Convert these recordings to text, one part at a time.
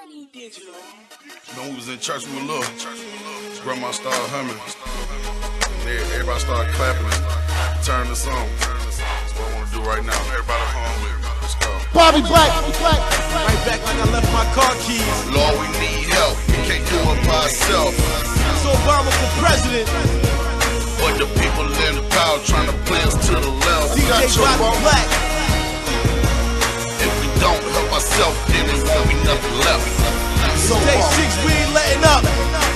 You know, we was in church with little. Grandma started humming. And everybody started clapping and turning the song. That's what I want to do right now. Everybody home with me. Let's go. Bobby Black, Black. Right back like I left my car keys. Lord, we need help. We can't do it by ourselves. So Obama for president. But the people in the power trying to play us to the left. DJ Bobby. Black. If we don't help ourselves, then it won't be nothing left. So Day six, we ain't letting up.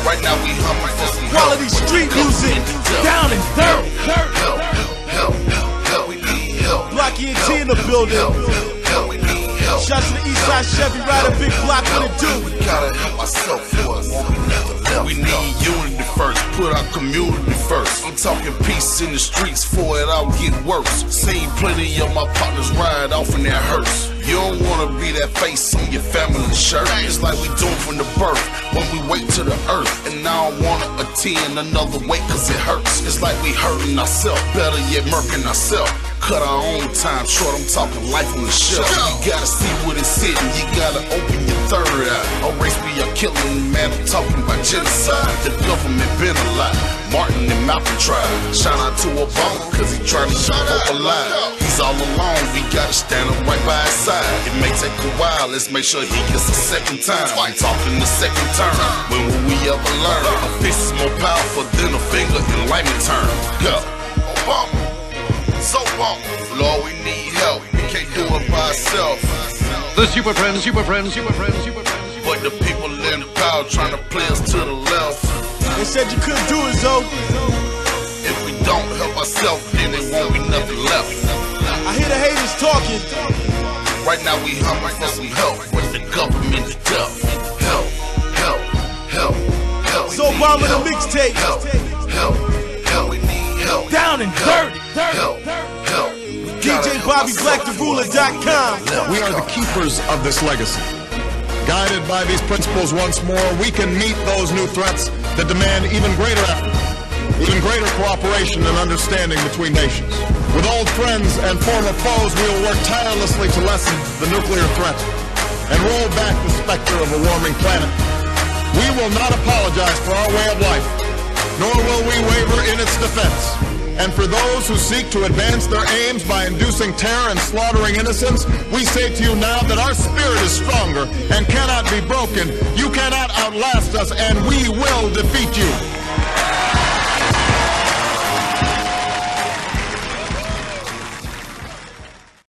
Right now we humming for some Quality help. street music. Down and dirty. Help, help, help, help, help. We need help. Blocky and T in the building. Help, help, we need help. Shouts to the Eastside Chevy Rider, Big Block, what it do? We gotta help ourselves first. We need unity first. Put our community first. I'm talking peace in the streets for it all get worse. Seen plenty of my partners ride off in their hearse. You don't wanna be that face on your family shirt. It's like we do it from the birth when we wait to the earth. And I don't wanna attend another way cause it hurts. It's like we hurting ourselves. Better yet, murking ourselves. Cut our own time short. I'm talking life on the shelf. You gotta see what it's sitting. You gotta open your third eye. Or race be a killing, man. I'm talking about genocide. The government been a lie. Martin and Malcolm tried. Shout out to Obama, cause he tried to keep hope alive. He's all alone, we gotta stand up right by his side. It may take a while, let's make sure he gets a second time. I'm talking the second term. When will we ever learn? A fist is more powerful than a finger in layman term. Go. Obama. So. Lord, we need help. We can't do it by ourselves. The Super Friends, Super Friends, Super Friends, Super Friends. But the people in the power trying to play us to the left. They said you couldn't do it, Zoe. If we don't help ourselves, then there won't be nothing left. I hear the haters talking. Right now we humming for some help, but the government is deaf. Help, help, help, help. We So need Obama the help. mixtape. Help, help, help. We need help. Down and Help, dirty. Help, help. We gotta DJ help Bobby ourselves. Black, TheRuler.com. We are the keepers of this legacy. Guided by these principles once more, we can meet those new threats that demand even greater effort, even greater cooperation and understanding between nations. With old friends and former foes, we will work tirelessly to lessen the nuclear threat and roll back the specter of a warming planet. We will not apologize for our way of life, nor will we waver in its defense. And for those who seek to advance their aims by inducing terror and slaughtering innocents, we say to you now that our spirit is stronger and cannot be broken. You cannot outlast us, and we will defeat you.